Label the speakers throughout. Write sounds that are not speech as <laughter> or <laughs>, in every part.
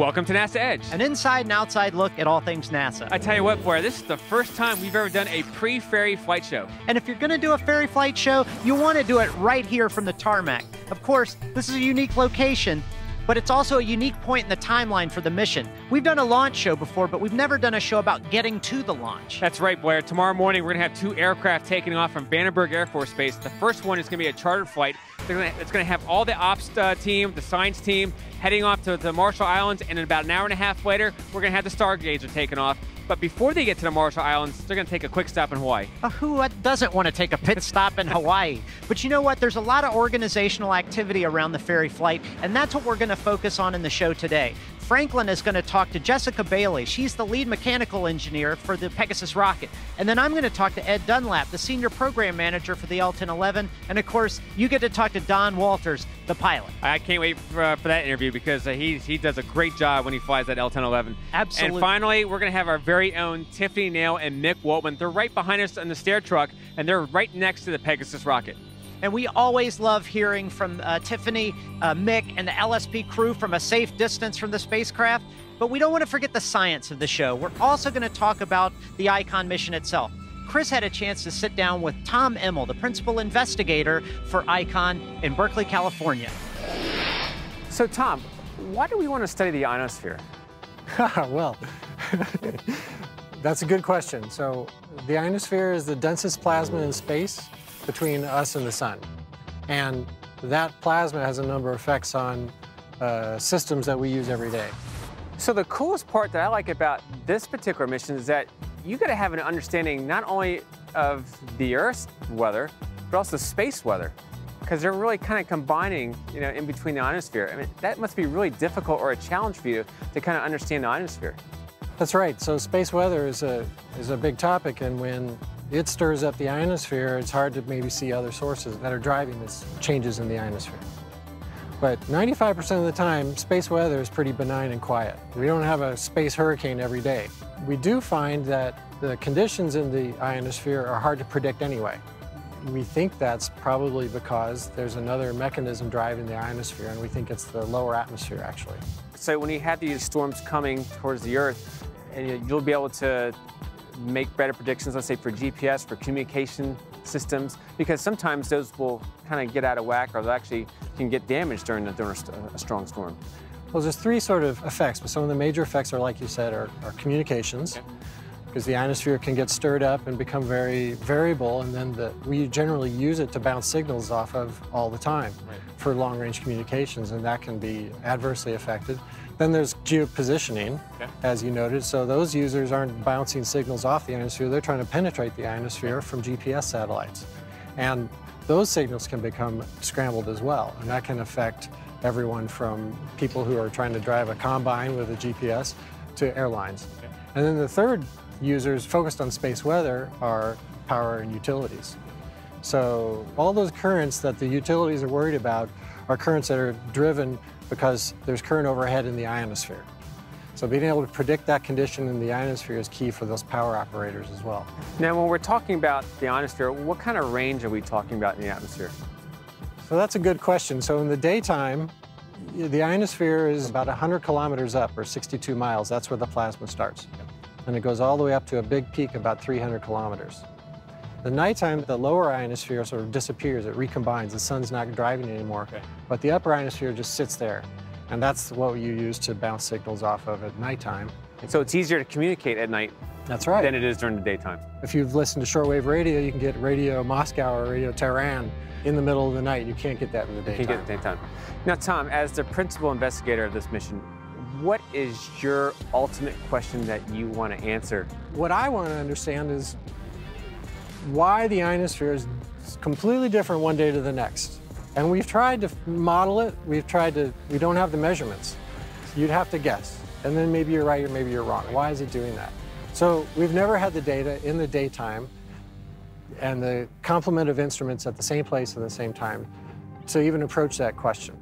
Speaker 1: Welcome to NASA Edge.
Speaker 2: An inside and outside look at all things NASA.
Speaker 1: I tell you what, Blair, this is the first time we've ever done a pre-ferry flight show.
Speaker 2: And if you're going to do a ferry flight show, you want to do it right here from the tarmac. Of course, this is a unique location, but it's also a unique point in the timeline for the mission. We've done a launch show before, but we've never done a show about getting to the launch.
Speaker 1: That's right, Blair. Tomorrow morning, we're going to have two aircraft taking off from Vandenberg Air Force Base. The first one is going to be a chartered flight. It's going to have all the ops uh, team, the science team, heading off to the Marshall Islands, and in about an hour and a half later, we're going to have the Stargazer taking off. But before they get to the Marshall Islands, they're going to take a quick stop in Hawaii.
Speaker 2: Uh, who doesn't want to take a pit stop in Hawaii? But you know what? There's a lot of organizational activity around the ferry flight, and that's what we're going to focus on in the show today. Franklin is going to talk to Jessica Bailey. She's the lead mechanical engineer for the Pegasus rocket. And then I'm going to talk to Ed Dunlap, the senior program manager for the L1011. And of course, you get to talk to Don Walters, the pilot.
Speaker 1: I can't wait for, uh, for that interview because uh, he, he does a great job when he flies that L1011.
Speaker 2: Absolutely.
Speaker 1: And finally, we're going to have our very own Tiffany Nail and Mic Woltman. They're right behind us on the stair truck, and they're right next to the Pegasus rocket.
Speaker 2: And we always love hearing from uh, Tiffany, uh, Mic, and the LSP crew from a safe distance from the spacecraft. But we don't want to forget the science of the show. We're also going to talk about the ICON mission itself. Chris had a chance to sit down with Tom Immel, the principal investigator for ICON in Berkeley, California.
Speaker 1: So, Tom, why do we want to study the ionosphere? <laughs>
Speaker 3: well, <laughs> that's a good question. So, the ionosphere is the densest plasma in space between us and the sun. And that plasma has a number of effects on uh, systems that we use every day.
Speaker 1: So the coolest part that I like about this particular mission is that you got to have an understanding not only of the Earth's weather, but also space weather, because they're really kind of combining, you know, in between the ionosphere. I mean, that must be really difficult or a challenge for you to kind of understand the ionosphere.
Speaker 3: That's right. So space weather is a is a big topic, and when it stirs up the ionosphere, it's hard to maybe see other sources that are driving these changes in the ionosphere. But 95% of the time, space weather is pretty benign and quiet. We don't have a space hurricane every day. We do find that the conditions in the ionosphere are hard to predict anyway. We think that's probably because there's another mechanism driving the ionosphere, and we think it's the lower atmosphere, actually.
Speaker 1: So when you have these storms coming towards the Earth, and you'll be able to make better predictions, let's say for GPS, for communication systems, because sometimes those will kind of get out of whack or they actually can get damaged during, a, during a, strong storm.
Speaker 3: Well, there's three sort of effects, but some of the major effects are, like you said, are, are communications. Okay. Because the ionosphere can get stirred up and become very variable, and then the, we generally use it to bounce signals off of all the time right. for long-range communications, and that can be adversely affected. Then there's geopositioning, okay. as you noted. So those users aren't bouncing signals off the ionosphere, they're trying to penetrate the ionosphere from GPS satellites. And those signals can become scrambled as well, and that can affect everyone from people who are trying to drive a combine with a GPS to airlines. Okay. And then the third users focused on space weather are power and utilities. So all those currents that the utilities are worried about are currents that are driven because there's current overhead in the ionosphere. So being able to predict that condition in the ionosphere is key for those power operators as well.
Speaker 1: Now, when we're talking about the ionosphere, what kind of range are we talking about in the atmosphere?
Speaker 3: So that's a good question. So in the daytime, the ionosphere is about 100 kilometers up, or 62 miles. That's where the plasma starts. And it goes all the way up to a big peak about 300 kilometers. The nighttime, the lower ionosphere sort of disappears, it recombines, the sun's not driving anymore. Okay. But the upper ionosphere just sits there. And that's what you use to bounce signals off of at nighttime.
Speaker 1: And so it's easier to communicate at night
Speaker 3: that's right.
Speaker 1: than it is during the daytime.
Speaker 3: If you've listened to shortwave radio, you can get radio Moscow or radio Tehran in the middle of the night. You can't get that in the daytime.
Speaker 1: You can't get it in the daytime. Now, Tom, as the principal investigator of this mission, what is your ultimate question that you want to answer?
Speaker 3: What I want to understand is why the ionosphere is completely different one day to the next. And we've tried to model it, we've tried to, we don't have the measurements. You'd have to guess. And then maybe you're right or maybe you're wrong. Why is it doing that? So we've never had the data in the daytime and the complement of instruments at the same place at the same time to even approach that question.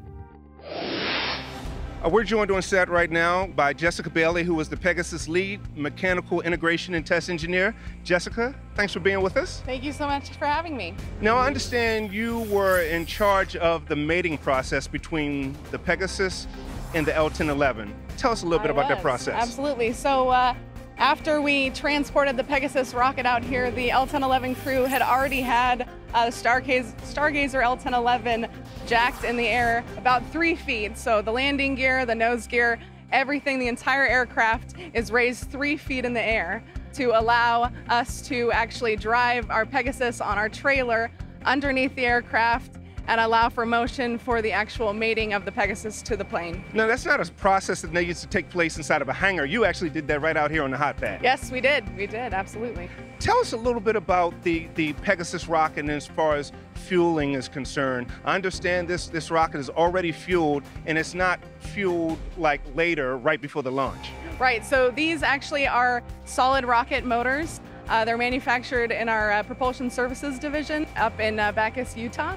Speaker 4: Uh, we're joined on set right now by Jessica Bailey, who is the Pegasus lead mechanical integration and test engineer. Jessica, thanks for being with us.
Speaker 5: Thank you so much for having me.
Speaker 4: Now, I understand you were in charge of the mating process between the Pegasus and the L1011. Tell us a little bit
Speaker 5: I
Speaker 4: about that process.
Speaker 5: Absolutely. So, uh, after we transported the Pegasus rocket out here, the L1011 crew had already had uh, Stargazer, Stargazer L1011 jacked in the air about three feet. So the landing gear, the nose gear, everything, the entire aircraft is raised three feet in the air to allow us to actually drive our Pegasus on our trailer underneath the aircraft and allow for motion for the actual mating of the Pegasus to the plane.
Speaker 4: Now, that's not a process that needs to take place inside of a hangar. You actually did that right out here on the hot pad.
Speaker 5: Yes, we did. We did, absolutely.
Speaker 4: Tell us a little bit about the, the Pegasus rocket as far as fueling is concerned. I understand this, this rocket is already fueled and it's not fueled like later, right before the launch.
Speaker 5: Right, so these actually are solid rocket motors. Uh, they're manufactured in our uh, propulsion services division up in uh, Bacchus, Utah.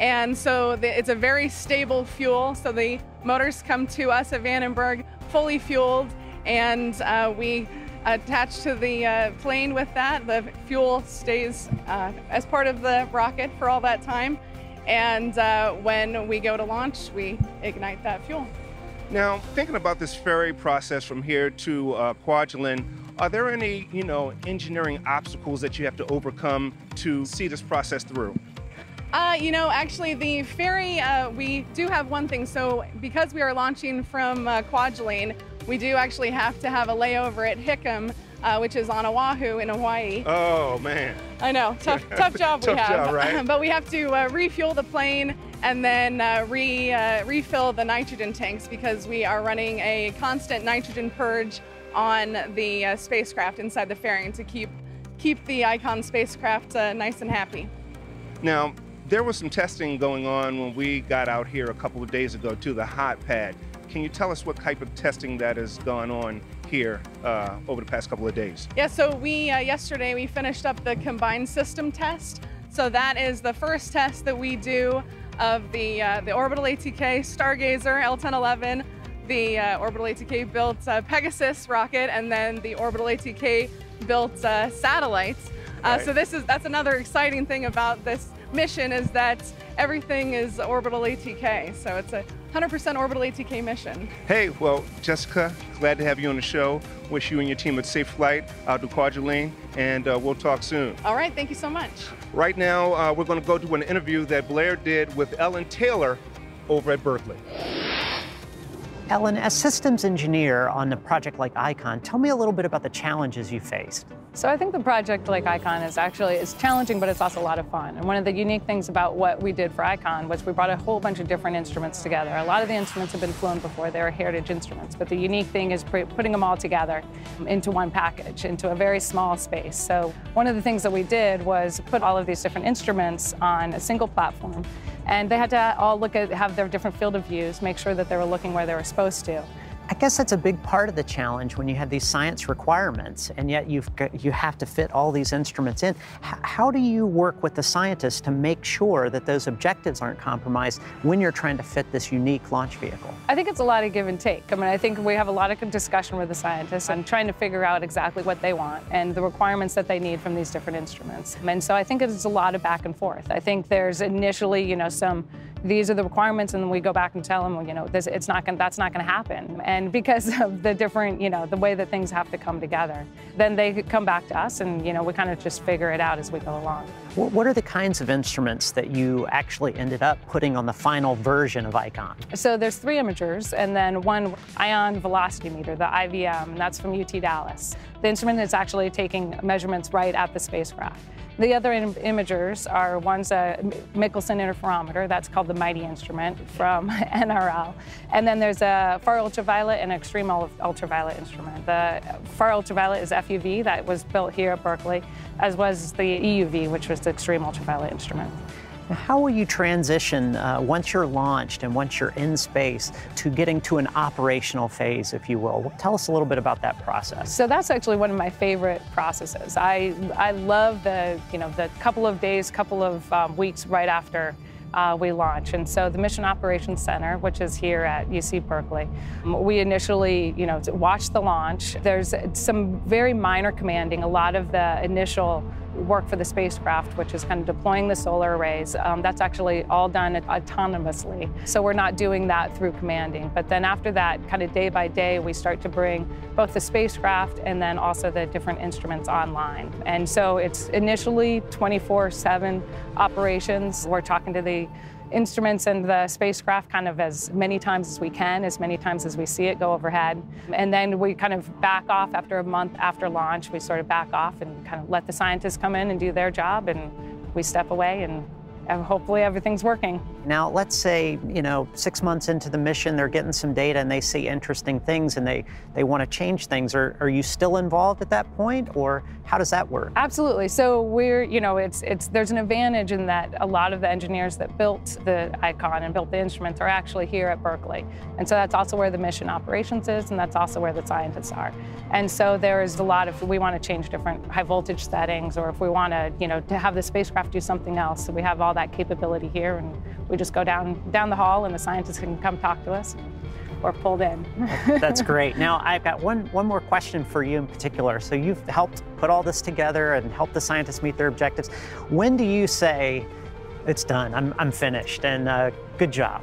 Speaker 5: And so the, it's a very stable fuel. So the motors come to us at Vandenberg fully fueled, and uh, we attach to the uh, plane with that. The fuel stays uh, as part of the rocket for all that time. And uh, when we go to launch, we ignite that fuel.
Speaker 4: Now, thinking about this ferry process from here to uh, Kwajalein, are there any, you know, engineering obstacles that you have to overcome to see this process through?
Speaker 5: Uh, you know, actually, the ferry, uh, we do have one thing. So, because we are launching from uh, Kwajalein, we do actually have to have a layover at Hickam, uh, which is on Oahu in Hawaii.
Speaker 4: Oh, man.
Speaker 5: I know, <laughs> tough, tough job
Speaker 4: Tough
Speaker 5: we have.
Speaker 4: job, right? <laughs>
Speaker 5: but we have to uh, refuel the plane and then uh, re, uh, refill the nitrogen tanks because we are running a constant nitrogen purge on the uh, spacecraft inside the fairing to keep keep the Icon spacecraft uh, nice and happy.
Speaker 4: Now, there was some testing going on when we got out here a couple of days ago to the hot pad. Can you tell us what type of testing that has gone on here uh, over the past couple of days?
Speaker 5: Yeah, so we uh, yesterday we finished up the combined system test. So that is the first test that we do of the uh, the orbital ATK Stargazer L1011, the uh, orbital ATK built uh, Pegasus rocket, and then the orbital ATK built uh, satellites. Uh,
Speaker 4: Right.
Speaker 5: So this is that's another exciting thing about this mission is that everything is orbital ATK. So it's a 100% orbital ATK mission.
Speaker 4: Hey, well, Jessica, glad to have you on the show. Wish you and your team a safe flight out to Kwajalein, and uh, we'll talk soon.
Speaker 5: All right, thank you so much.
Speaker 4: Right now, uh, we're going to go to an interview that Blair did with Ellen Taylor over at Berkeley.
Speaker 2: Ellen, as systems engineer on a project like ICON, tell me a little bit about the challenges you faced.
Speaker 6: So I think the project like Icon is actually is challenging, but it's also a lot of fun. And one of the unique things about what we did for Icon was we brought a whole bunch of different instruments together. A lot of the instruments have been flown before; they were heritage instruments. But the unique thing is putting them all together into one package, into a very small space. So one of the things that we did was put all of these different instruments on a single platform, and they had to all look at have their different field of views, make sure that they were looking where they were supposed to.
Speaker 2: I guess that's a big part of the challenge when you have these science requirements, and yet you've got, you have to fit all these instruments in. H- how do you work with the scientists to make sure that those objectives aren't compromised when you're trying to fit this unique launch vehicle?
Speaker 6: I think it's a lot of give and take. I mean, I think we have a lot of discussion with the scientists and trying to figure out exactly what they want and the requirements that they need from these different instruments. And so I think it's a lot of back and forth. I think there's initially, you know, some these are the requirements, and then we go back and tell them, well, you know, this, it's not going, that's not going to happen. And because <laughs> of the different, you know, the way that things have to come together, then they come back to us, and you know, we kind of just figure it out as we go along.
Speaker 2: What are the kinds of instruments that you actually ended up putting on the final version of ICON?
Speaker 6: So there's three imagers, and then one ion velocity meter, the IVM, and that's from UT Dallas. The instrument is actually taking measurements right at the spacecraft. The other im- imagers are one's a Michelson interferometer, that's called the MIGHTI instrument from <laughs> NRL. And then there's a far ultraviolet and extreme ul- ultraviolet instrument. The far ultraviolet is FUV, that was built here at Berkeley, as was the EUV, which was the extreme ultraviolet instrument.
Speaker 2: How will you transition uh, once you're launched and once you're in space to getting to an operational phase, if you will? Tell us a little bit about that process.
Speaker 6: So that's actually one of my favorite processes. I I love the you know the couple of days, couple of um, weeks right after uh, we launch. And so the Mission Operations Center, which is here at UC Berkeley, we initially, you know, watch the launch. There's some very minor commanding. A lot of the initial work for the spacecraft, which is kind of deploying the solar arrays. Um, that's actually all done autonomously. So we're not doing that through commanding. But then after that, kind of day by day, we start to bring both the spacecraft and then also the different instruments online. And so it's initially 24 7 operations. We're talking to the instruments and the spacecraft kind of as many times as we can, as many times as we see it go overhead. And then we kind of back off after a month after launch. We sort of back off and kind of let the scientists come in and do their job, and we step away and hopefully everything's working.
Speaker 2: Now, let's say, you know, six months into the mission, they're getting some data and they see interesting things and they, they want to change things. Are, are you still involved at that point or how does that work?
Speaker 6: Absolutely. So we're, you know, it's, it's, there's an advantage in that a lot of the engineers that built the Icon and built the instruments are actually here at Berkeley. And so that's also where the mission operations is and that's also where the scientists are. And so there's a lot of, we want to change different high voltage settings or if we want to, you know, to have the spacecraft do something else. So we have all that capability here and we just go down, down the hall and the scientists can come talk to us or pulled in. <laughs>
Speaker 2: That's great. Now, I've got one, one more question for you in particular. So you've helped put all this together and help the scientists meet their objectives. When do you say, it's done, I'm, I'm finished, and uh, good job?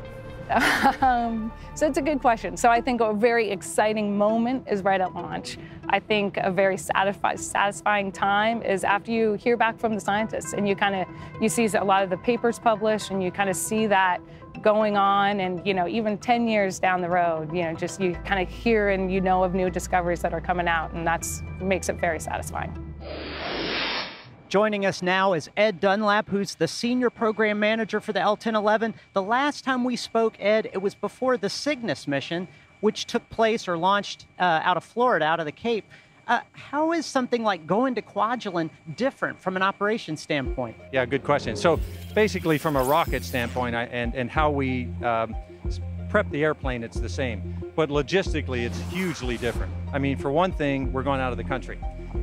Speaker 6: Um, so it's a good question. So I think a very exciting moment is right at launch. I think a very satisfying time is after you hear back from the scientists and you kind of you see a lot of the papers published and you kind of see that going on and you know even 10 years down the road you know just you kind of hear and you know of new discoveries that are coming out and that's makes it very satisfying.
Speaker 2: Joining us now is Ed Dunlap, who's the Senior Program Manager for the L1011. The last time we spoke, Ed, it was before the Cygnus mission, which took place or launched uh, out of Florida, out of the Cape. Uh, how is something like going to Kwajalein different from an operations standpoint?
Speaker 7: Yeah, good question. So basically from a rocket standpoint I, and, and how we um, prep the airplane, it's the same. But logistically, it's hugely different. I mean, for one thing, we're going out of the country.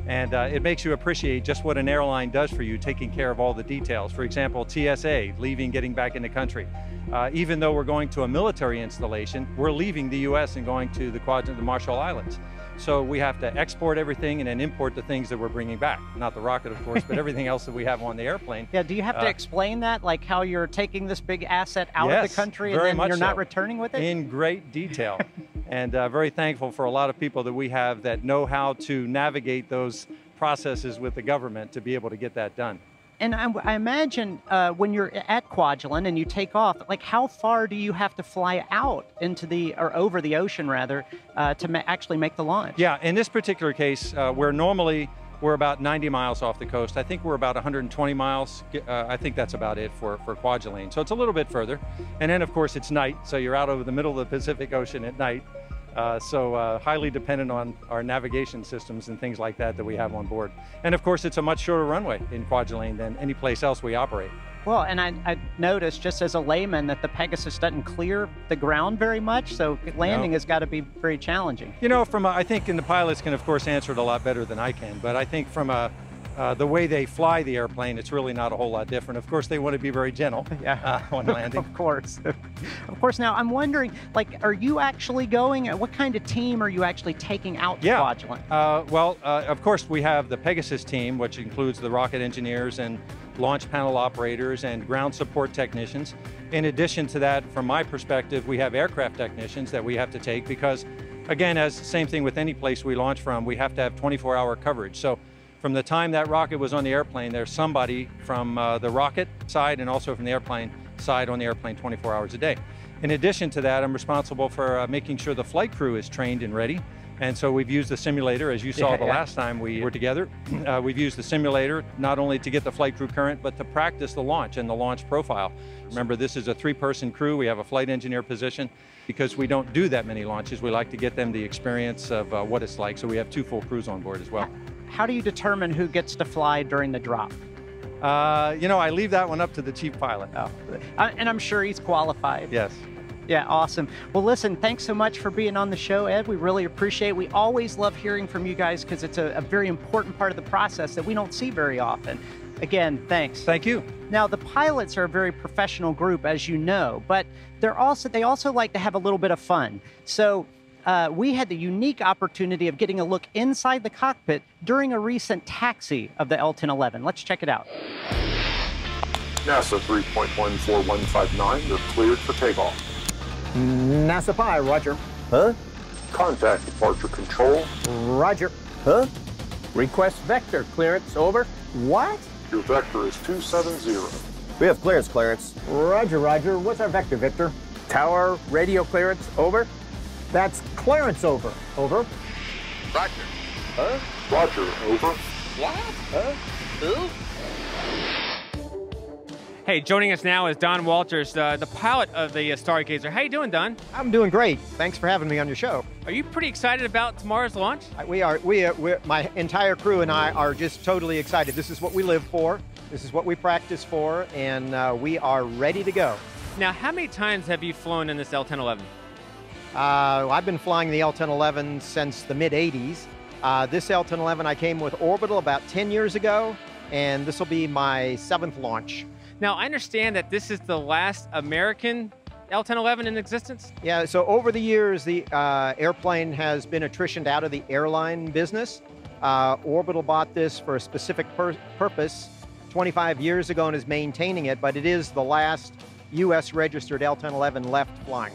Speaker 7: And uh, it makes you appreciate just what an airline does for you, taking care of all the details. For example, TSA, leaving, getting back in the country. Uh, even though we're going to a military installation, we're leaving the U.S. and going to the quadrant, the Marshall Islands. So we have to export everything and then import the things that we're bringing back. Not the rocket, of course, but <laughs> everything else that we have on the airplane.
Speaker 2: Yeah, do you have to uh, explain that, like how you're taking this big asset out
Speaker 7: yes,
Speaker 2: of the country and then you're
Speaker 7: so.
Speaker 2: not returning with it?
Speaker 7: In great detail. <laughs> and uh, very thankful for a lot of people that we have that know how to navigate those processes with the government to be able to get that done.
Speaker 2: And I, I imagine uh, when you're at Kwajalein and you take off, like how far do you have to fly out into the or over the ocean rather uh, to ma actually make the launch?
Speaker 7: Yeah, in this particular case, uh, where normally we're about 90 miles off the coast. I think we're about 120 miles. Uh, I think that's about it for, for Kwajalein. So it's a little bit further. And then, of course, it's night. So you're out over the middle of the Pacific Ocean at night. Uh, so uh, highly dependent on our navigation systems and things like that that we have on board. And of course, it's a much shorter runway in Kwajalein than any place else we operate.
Speaker 2: Well, and I, I, noticed just as a layman that the Pegasus doesn't clear the ground very much, so landing no. has got to be very challenging.
Speaker 7: You know, from a, I think, and the pilots can of course answer it a lot better than I can, but I think from a uh, the way they fly the airplane, it's really not a whole lot different. Of course, they want to be very gentle <laughs> yeah. uh, when <laughs> landing.
Speaker 2: of course. <laughs> of course. Now, I'm wondering, like, are you actually going? What kind of team are you actually taking out to
Speaker 7: yeah.
Speaker 2: Kwajalein?
Speaker 7: Uh, well, uh, of course, we have the Pegasus team, which includes the rocket engineers and launch panel operators and ground support technicians. In addition to that, from my perspective, we have aircraft technicians that we have to take because, again, as same thing with any place we launch from, we have to have 24-hour coverage. So from the time that rocket was on the airplane, there's somebody from uh, the rocket side and also from the airplane side on the airplane 24 hours a day. In addition to that, I'm responsible for uh, making sure the flight crew is trained and ready. And so we've used the simulator, as you saw yeah, the yeah. last time we were together. <clears throat> Uh, we've used the simulator not only to get the flight crew current, but to practice the launch and the launch profile. Remember, this is a three-person crew. We have a flight engineer position. Because we don't do that many launches, we like to get them the experience of uh, what it's like. So we have two full crews on board as well.
Speaker 2: How do you determine who gets to fly during the drop?
Speaker 7: Uh, you know, I leave that one up to the chief pilot.
Speaker 2: Oh, and I'm sure he's qualified.
Speaker 7: Yes.
Speaker 2: Yeah, awesome. Well, listen, thanks so much for being on the show, Ed. We really appreciate it. We always love hearing from you guys because it's a, a, very important part of the process that we don't see very often. Again, thanks.
Speaker 7: Thank you.
Speaker 2: Now, the pilots are a very professional group, as you know, but they're also they also like to have a little bit of fun. So uh, we had the unique opportunity of getting a look inside the cockpit during a recent taxi of the L-1011. Let's check it out.
Speaker 8: NASA 3.14159, you're cleared for takeoff.
Speaker 9: NASA Pi, roger.
Speaker 8: Huh? Contact departure control.
Speaker 9: Roger.
Speaker 8: Huh?
Speaker 9: Request vector clearance, over. What?
Speaker 8: Your vector is 270.
Speaker 9: We have clearance, clearance. Roger, roger. What's our vector, Victor? Tower, radio clearance, over. That's Clarence over. Over.
Speaker 8: Roger. Huh? Roger, over.
Speaker 9: What? Huh? Who?
Speaker 1: Hey, joining us now is Don Walters, uh, the pilot of the uh, Stargazer. How you doing, Don?
Speaker 10: I'm doing great. Thanks for having me on your show.
Speaker 1: Are you pretty excited about tomorrow's launch?
Speaker 10: We are. We are. We're, my entire crew and I are just totally excited. This is what we live for. This is what we practice for, and uh, we are ready to go.
Speaker 1: Now, how many times have you flown in this L1011?
Speaker 10: Uh, I've been flying the L1011 since the mid 80s. Uh, this L1011 I came with Orbital about 10 years ago, and this will be my seventh launch.
Speaker 1: Now, I understand that this is the last American L1011 in existence?
Speaker 10: Yeah, so over the years, the uh, airplane has been attritioned out of the airline business. Uh, Orbital bought this for a specific pur purpose 25 years ago and is maintaining it, but it is the last U.S. registered L1011 left flying.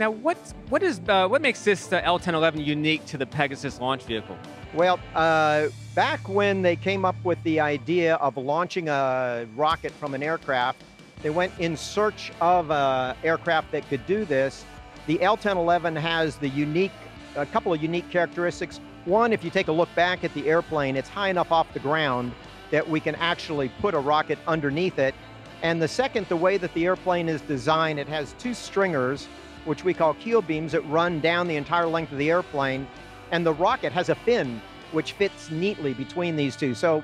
Speaker 1: Now, what, what, is, uh, what makes this uh, L1011 unique to the Pegasus launch vehicle?
Speaker 10: Well, uh, back when they came up with the idea of launching a rocket from an aircraft, they went in search of an aircraft that could do this. The L-1011 has the unique, a couple of unique characteristics. One, if you take a look back at the airplane, it's high enough off the ground that we can actually put a rocket underneath it. And the second, the way that the airplane is designed, it has two stringers, which we call keel beams, that run down the entire length of the airplane and the rocket has a fin which fits neatly between these two. So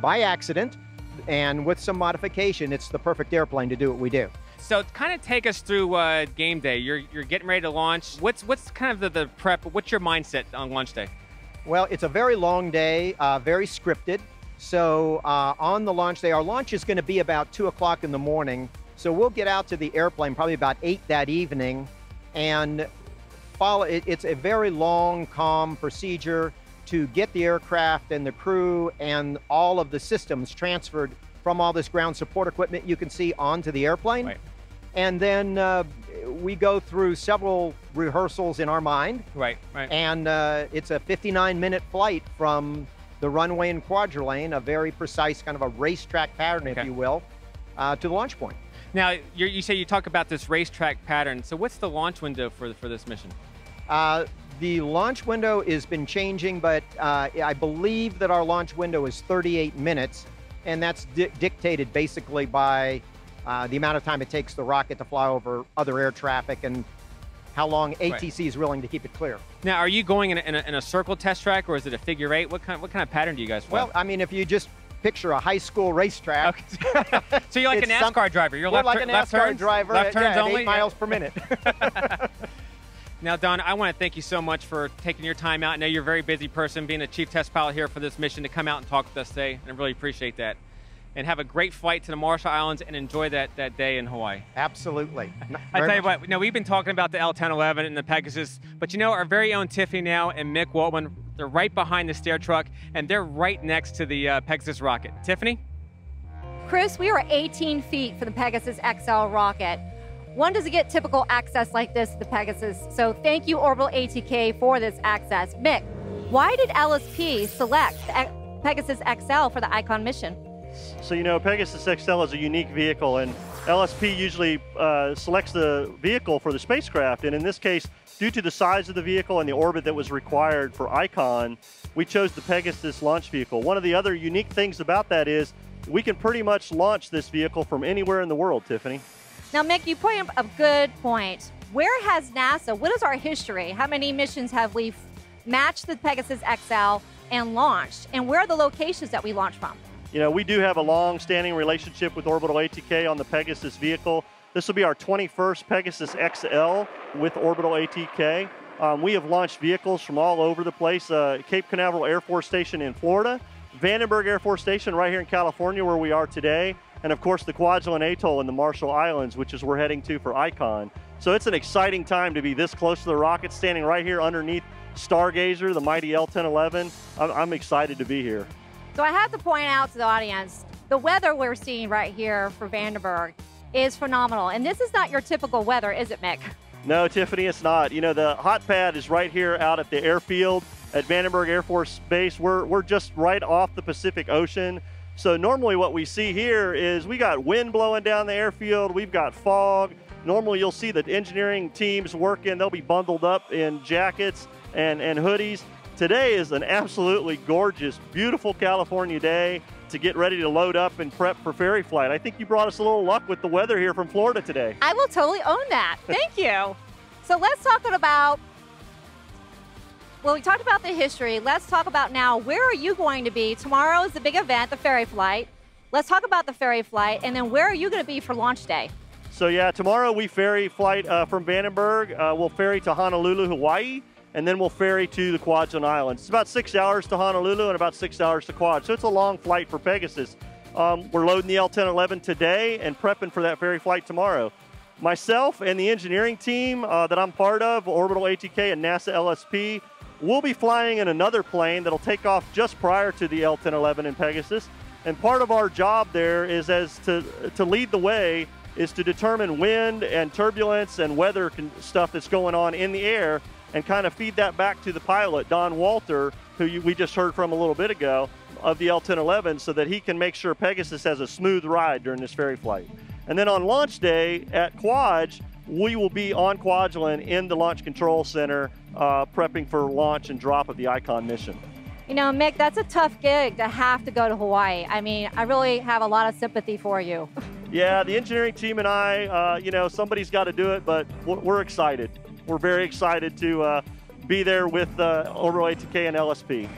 Speaker 10: by accident and with some modification, it's the perfect airplane to do what we do.
Speaker 1: So kind of take us through uh, game day. You're, you're getting ready to launch. What's, what's kind of the, the prep? What's your mindset on launch day?
Speaker 10: Well, it's a very long day, uh, very scripted. So uh, on the launch day, our launch is going to be about 2 o'clock in the morning. So we'll get out to the airplane probably about 8 that evening. And follow, it, it's a very long, calm procedure to get the aircraft and the crew and all of the systems transferred from all this ground support equipment you can see onto the airplane.
Speaker 1: Right.
Speaker 10: And then uh, we go through several rehearsals in our mind.
Speaker 1: Right, right.
Speaker 10: And uh, it's a 59 minute flight from the runway in Kwajalein, a very precise kind of a racetrack pattern, if you will, uh, to the launch point.
Speaker 1: Now, you're, you say you talk about this racetrack pattern. So what's the launch window for, for this mission?
Speaker 10: Uh, the launch window has been changing, but uh, I believe that our launch window is 38 minutes, and that's di- dictated basically by uh, the amount of time it takes the rocket to fly over other air traffic and how long ATC is willing to keep it clear.
Speaker 1: Now, are you going in a, in a, in a circle test track or is it a figure eight? What kind, what kind of pattern do you guys fly?
Speaker 10: Well, I mean, if you just picture a high school racetrack, <laughs>
Speaker 1: so you're like a
Speaker 10: it's some-
Speaker 1: NASCAR driver. You're left,
Speaker 10: like a
Speaker 1: left
Speaker 10: NASCAR
Speaker 1: turns,
Speaker 10: driver
Speaker 1: left
Speaker 10: at,
Speaker 1: turns
Speaker 10: yeah,
Speaker 1: only.
Speaker 10: eight miles per minute. <laughs>
Speaker 1: Now, Don, I want to thank you so much for taking your time out. I know you're a very busy person, being a chief test pilot here for this mission to come out and talk with us today, and I really appreciate that. And have a great flight to the Marshall Islands and enjoy that, that day in Hawaii.
Speaker 10: Absolutely. <laughs>
Speaker 1: I tell you
Speaker 10: much.
Speaker 1: what, you know, we've been talking about the L1011 and the Pegasus, but you know, our very own Tiffany Nail and Mic Woltman, they're right behind the stair truck, and they're right next to the uh, Pegasus rocket. Tiffany?
Speaker 11: Chris, we are 18 feet for the Pegasus XL rocket. One doesn't get typical access like this to the Pegasus, so thank you, Orbital ATK, for this access. Mic, why did LSP select the Pegasus XL for the Icon mission?
Speaker 12: So, you know, Pegasus XL is a unique vehicle, and LSP usually uh, selects the vehicle for the spacecraft. And in this case, due to the size of the vehicle and the orbit that was required for Icon, we chose the Pegasus launch vehicle. One of the other unique things about that is we can pretty much launch this vehicle from anywhere in the world, Tiffany.
Speaker 11: Now, Mic, you point up a good point. Where has NASA, what is our history? How many missions have we matched the Pegasus XL and launched? And where are the locations that we launched from?
Speaker 12: You know, we do have a long-standing relationship with Orbital ATK on the Pegasus vehicle. This will be our 21st Pegasus XL with Orbital ATK. Um, we have launched vehicles from all over the place. Uh, Cape Canaveral Air Force Station in Florida, Vandenberg Air Force Station right here in California where we are today, and of course the Kwajalein Atoll in the Marshall Islands, which is we're heading to for Icon. So it's an exciting time to be this close to the rocket, standing right here underneath Stargazer, the mighty L1011. I'm, I'm excited to be here.
Speaker 11: So I have to point out to the audience, the weather we're seeing right here for Vandenberg is phenomenal. And this is not your typical weather, is it, Mic?
Speaker 12: No, Tiffany, it's not. You know, the hot pad is right here out at the airfield at Vandenberg Air Force Base. We're, we're just right off the Pacific Ocean. So normally what we see here is we got wind blowing down the airfield, we've got fog. Normally you'll see the engineering teams working, they'll be bundled up in jackets and, and hoodies. Today is an absolutely gorgeous, beautiful California day to get ready to load up and prep for ferry flight. I think you brought us a little luck with the weather here from Florida today.
Speaker 11: I will totally own that. Thank you. <laughs> So let's talk about, well, we talked about the history. Let's talk about now, where are you going to be? Tomorrow is the big event, the ferry flight. Let's talk about the ferry flight, and then where are you going to be for launch day?
Speaker 12: So yeah, tomorrow we ferry flight uh, from Vandenberg. Uh, we'll ferry to Honolulu, Hawaii and then we'll ferry to the Kwajalein Islands. It's about six hours to Honolulu and about six hours to Kwaj, so it's a long flight for Pegasus. Um, we're loading the L1011 today and prepping for that ferry flight tomorrow. Myself and the engineering team uh, that I'm part of, Orbital ATK and NASA LSP, we'll be flying in another plane that'll take off just prior to the L1011 in Pegasus. And part of our job there is as to, to lead the way is to determine wind and turbulence and weather stuff that's going on in the air and kind of feed that back to the pilot, Don Walter, who you, we just heard from a little bit ago of the L1011, so that he can make sure Pegasus has a smooth ride during this ferry flight. And then on launch day at Kwaj, we will be on Kwajalein in the Launch Control Center uh, prepping for launch and drop of the Icon mission.
Speaker 11: You know, Mic, that's a tough gig to have to go to Hawaii. I mean, I really have a lot of sympathy for you. <laughs>
Speaker 12: yeah, the engineering team and I, uh, you know, somebody's got to do it, but we're excited we're very excited to uh, be there with uh, Orbital ATK and LSP.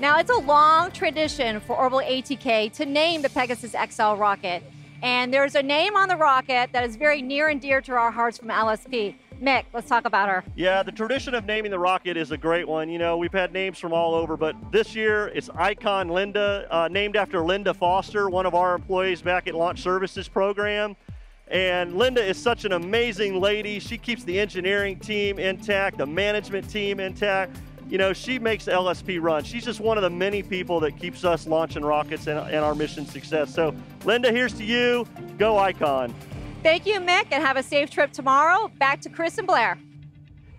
Speaker 11: Now, it's a long tradition for Orbital ATK to name the Pegasus XL rocket. And there's a name on the rocket that is very near and dear to our hearts from LSP. Mic, let's talk about her.
Speaker 12: Yeah, the tradition of naming the rocket is a great one. You know, we've had names from all over, but this year it's Icon Linda, uh, named after Linda Foster, one of our employees back at Launch Services Program. And Linda is such an amazing lady. She keeps the engineering team intact, the management team intact. You know, she makes LSP run. She's just one of the many people that keeps us launching rockets and, and our mission success. So, Linda, here's to you. Go Icon.
Speaker 11: Thank you, Mic, and have a safe trip tomorrow. Back to Chris and Blair.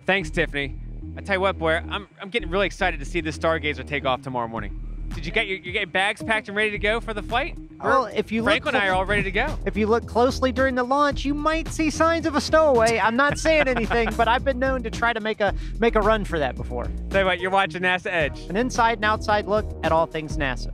Speaker 1: Thanks, Tiffany. I tell you what, Blair, I'm, I'm getting really excited to see the Stargazer take off tomorrow morning. Did you get your, you get bags packed and ready to go for the flight?
Speaker 2: Well, if you
Speaker 1: Frank
Speaker 2: look,
Speaker 1: and I are all ready to go.
Speaker 2: If you look closely during the launch, you might see signs of a stowaway. I'm not saying <laughs> anything, but I've been known to try to make a make a run for that before.
Speaker 1: You what, you're watching NASA Edge.
Speaker 2: An inside and outside look at all things NASA.